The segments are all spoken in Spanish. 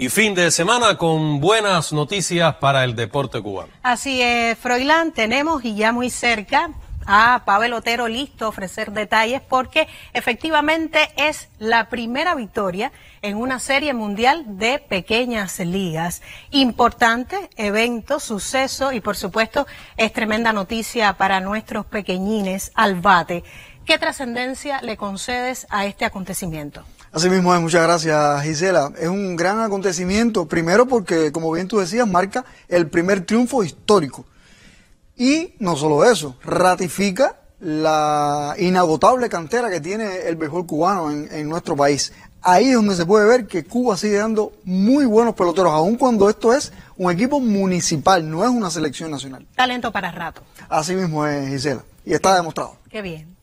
y fin de semana con buenas noticias para el deporte cubano. Así es, Froilán, tenemos y ya muy cerca a Pavel Otero listo a ofrecer detalles porque efectivamente es la primera victoria en una serie mundial de pequeñas ligas. Importante evento, suceso y por supuesto es tremenda noticia para nuestros pequeñines al bate. ¿Qué trascendencia le concedes a este acontecimiento? Así mismo es, muchas gracias Gisela. Es un gran acontecimiento, primero porque, como bien tú decías, marca el primer triunfo histórico. Y no solo eso, ratifica la inagotable cantera que tiene el béisbol cubano en, nuestro país. Ahí es donde se puede ver que Cuba sigue dando muy buenos peloteros, aun cuando esto es un equipo municipal, no es una selección nacional. Talento para rato. Así mismo es, Gisela, y está demostrado. Qué bien.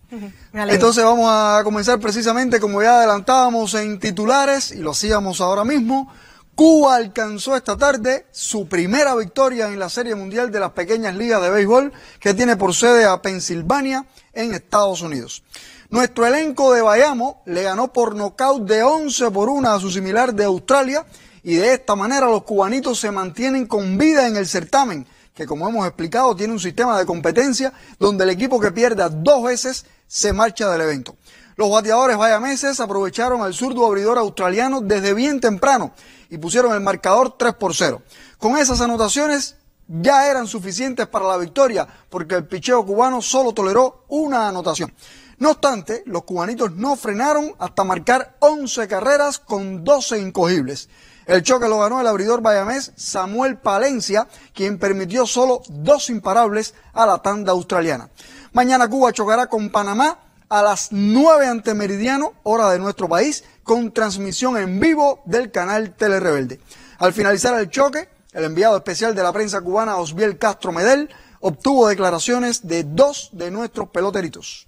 Entonces vamos a comenzar precisamente como ya adelantábamos en titulares y lo hacíamos ahora mismo. Cuba alcanzó esta tarde su primera victoria en la Serie Mundial de las Pequeñas Ligas de Béisbol que tiene por sede a Pensilvania en Estados Unidos. Nuestro elenco de Bayamo le ganó por nocaut de 11 por 1 a su similar de Australia y de esta manera los cubanitos se mantienen con vida en el certamen que como hemos explicado tiene un sistema de competencia donde el equipo que pierda dos veces se marcha del evento. Los bateadores vayameses aprovecharon al zurdo abridor australiano desde bien temprano y pusieron el marcador 3 por 0. Con esas anotaciones ya eran suficientes para la victoria porque el picheo cubano solo toleró una anotación. No obstante, los cubanitos no frenaron hasta marcar 11 carreras con 12 incogibles. El choque lo ganó el abridor bayamés Samuel Palencia, quien permitió solo dos imparables a la tanda australiana. Mañana Cuba chocará con Panamá a las 9 ante Meridiano, hora de nuestro país, con transmisión en vivo del canal Telerebelde. Al finalizar el choque, el enviado especial de la prensa cubana Osbiel Castro Medel obtuvo declaraciones de dos de nuestros peloteritos.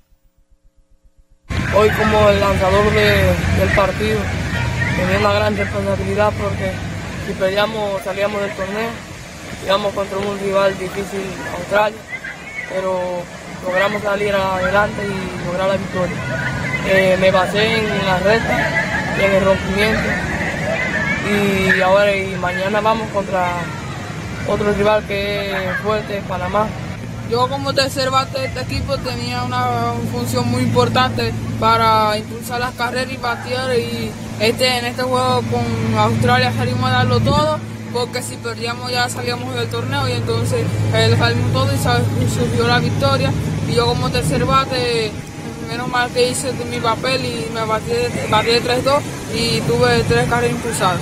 Hoy como el lanzador del partido tenía una gran responsabilidad porque si perdíamos, salíamos del torneo, íbamos contra un rival difícil, Australia, pero logramos salir adelante y lograr la victoria. Eh, me basé en la recta y en el rompimiento y ahora y mañana vamos contra otro rival que es fuerte, Panamá. Yo como tercer bate de este equipo tenía una función muy importante para impulsar las carreras y batear y este, en este juego con Australia salimos a darlo todo porque si perdíamos ya salíamos del torneo y entonces eh, salimos todo y surgió la victoria y yo como tercer bate menos mal que hice mi papel y me batí, batí de 3-2 y tuve tres carreras impulsadas.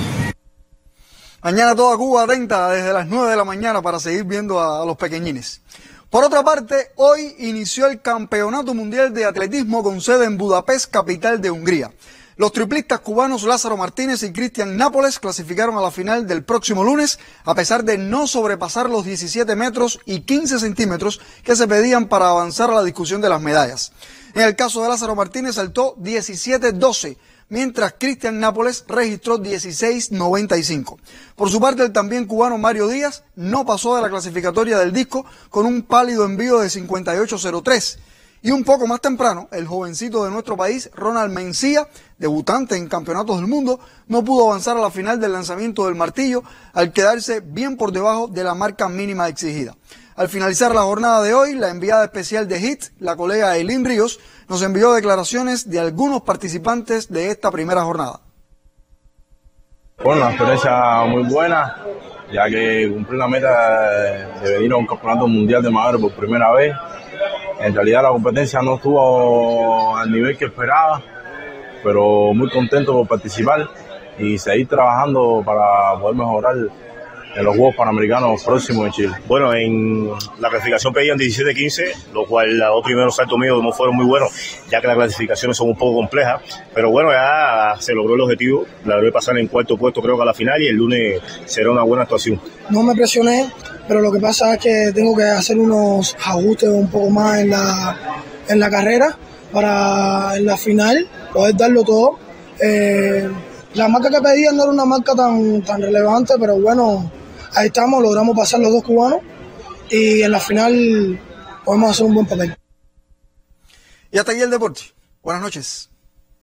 Mañana toda Cuba atenta desde las 9 de la mañana para seguir viendo a los pequeñines. Por otra parte, hoy inició el Campeonato Mundial de Atletismo con sede en Budapest, capital de Hungría. Los triplistas cubanos Lázaro Martínez y Cristian Nápoles clasificaron a la final del próximo lunes, a pesar de no sobrepasar los 17 metros y 15 centímetros que se pedían para avanzar a la discusión de las medallas. En el caso de Lázaro Martínez saltó 17-12 mientras Cristian Nápoles registró 16.95. Por su parte, el también cubano Mario Díaz no pasó de la clasificatoria del disco con un pálido envío de 58.03. Y un poco más temprano, el jovencito de nuestro país, Ronald Mencía, debutante en campeonatos del mundo, no pudo avanzar a la final del lanzamiento del martillo al quedarse bien por debajo de la marca mínima exigida. Al finalizar la jornada de hoy, la enviada especial de HIT, la colega Eileen Ríos, nos envió declaraciones de algunos participantes de esta primera jornada. Bueno, una experiencia muy buena, ya que cumplí la meta de venir a un campeonato mundial de madera por primera vez. En realidad la competencia no estuvo al nivel que esperaba, pero muy contento por participar y seguir trabajando para poder mejorar en los Juegos Panamericanos próximos en Chile. Bueno, en la clasificación pedían 17-15, lo cual los dos primeros saltos míos no fueron muy buenos, ya que las clasificaciones son un poco complejas, pero bueno, ya se logró el objetivo, la de pasar en cuarto puesto creo que a la final y el lunes será una buena actuación. No me presioné, pero lo que pasa es que tengo que hacer unos ajustes un poco más en la, en la carrera para en la final poder darlo todo. Eh, la marca que pedían no era una marca tan, tan relevante, pero bueno, ahí estamos, logramos pasar los dos cubanos y en la final podemos hacer un buen papel. Y hasta aquí el deporte. Buenas noches.